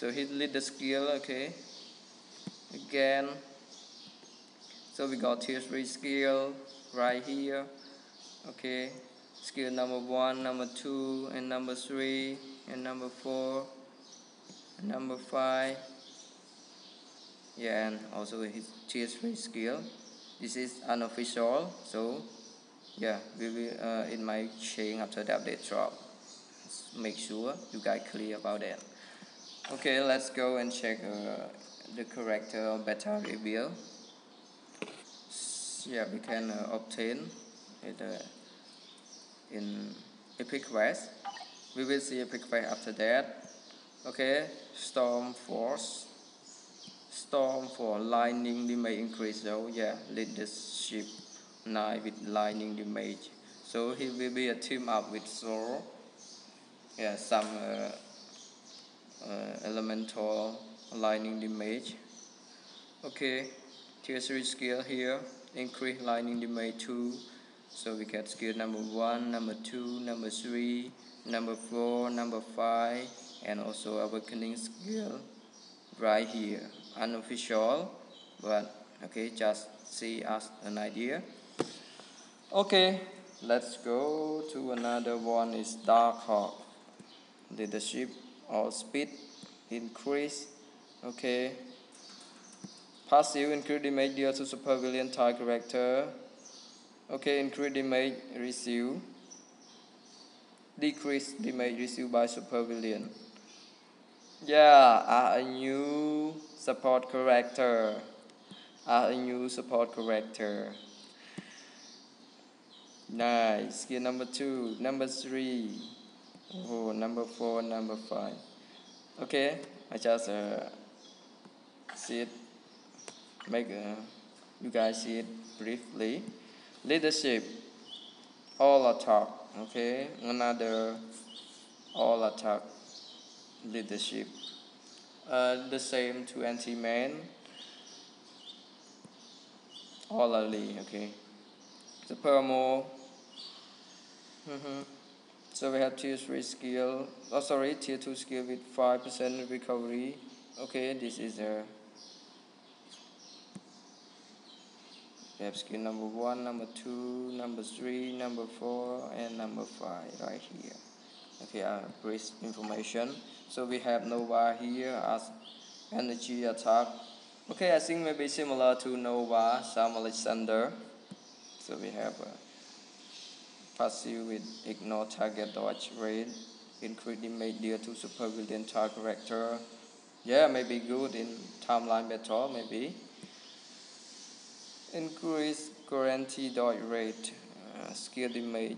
so hit the skill okay. Again. So we got tier 3 skill right here okay. Skill number one number two and number three and number four and number five. Yeah and also his tier 3 skill this is unofficial so yeah we will uh, it might change after the update drop. Make sure you guys clear about that okay let's go and check uh, the character beta reveal. Yeah we can uh, obtain it uh, in epic quest we will see epic quest after that. Okay storm force. Storm for lightning damage increase so yeah leadership 9 with lightning damage. So he will be a team up with Zoro. Yeah some uh, uh, elemental lightning damage. Okay tier 3 skill here increase lightning damage 2 so we get skill number 1 number 2 number 3 number 4 number 5 and also awakening skill right here. Unofficial but okay just see as an idea. Okay let's go to another one is Darkhawk. Leadership or speed increase. Okay. Passive the damage deal to supervillain type character okay increase the damage receive decrease the damage received by supervillain. Yeah a new support character? A new support character? Nice. Skill number two. Number three oh number four number five. Okay I just uh, see it. Make uh, you guys see it briefly. Leadership. All attack okay? Another all attack leadership. Uh, the same to Ant-Man. All ali okay? The permo mm -hmm. So we have tier 3 skill oh sorry tier 2 skill with 5% recovery. Okay this is a we have skill number 1 number 2 number 3 number 4 and number 5 right here. Okay uh, brief information. So we have Nova here as energy attack. Okay I think maybe similar to Nova Sam Alexander. So we have a passive with ignore target dodge rate increase damage deal to supervillain target character yeah maybe good in timeline battle maybe increase guarantee dodge rate uh, skill damage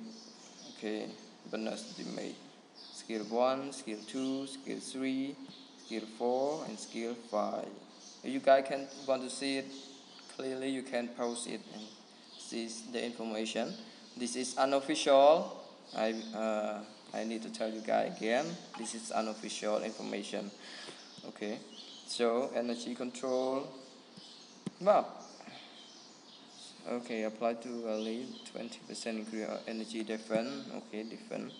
okay bonus damage skill 1, skill 2, skill 3, skill 4, and skill 5. If you guys can want to see it clearly, you can pause it and see the information. This is unofficial. I, uh, I need to tell you guys again, this is unofficial information. Okay, so energy control map. Okay, apply to early 20% increase energy different. Okay, different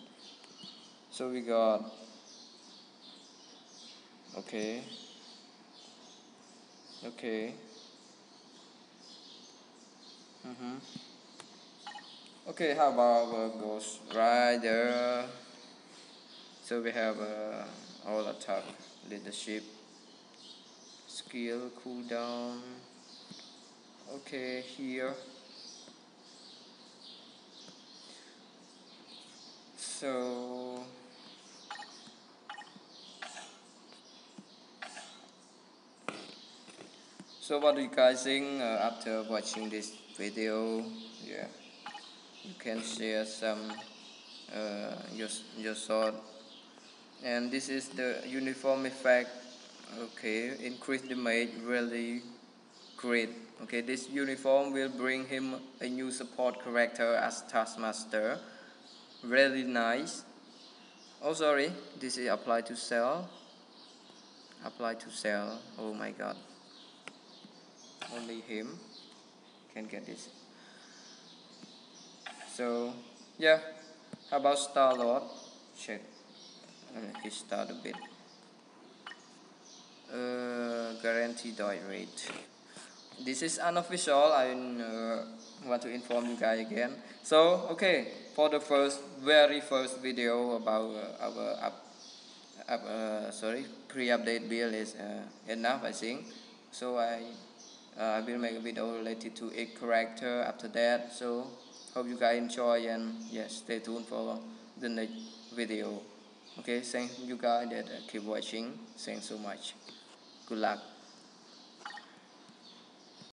so we got okay okay mm -hmm. Okay how about uh, ghost rider? So we have uh, all attack leadership skill cooldown okay here. So so what do you guys think uh, after watching this video? Yeah you can share some uh, your, your thought. And this is the uniform effect okay increase the damage really great okay? This uniform will bring him a new support character as taskmaster. Really nice. Oh sorry this is applied to sell. Apply to sell. Oh my god. Only him can get this so yeah how about Star Lord? Check. Uh, his start a bit. Guaranteed dodge rate. This is unofficial. I uh, want to inform you guys again. So okay for the first very first video about uh, our up, up uh, sorry pre-update build is uh, enough I think. So I uh, I will make a video related to a character after that. So hope you guys enjoy and yes stay tuned for the next video. Okay thank you guys that uh, keep watching. Thanks so much. Good luck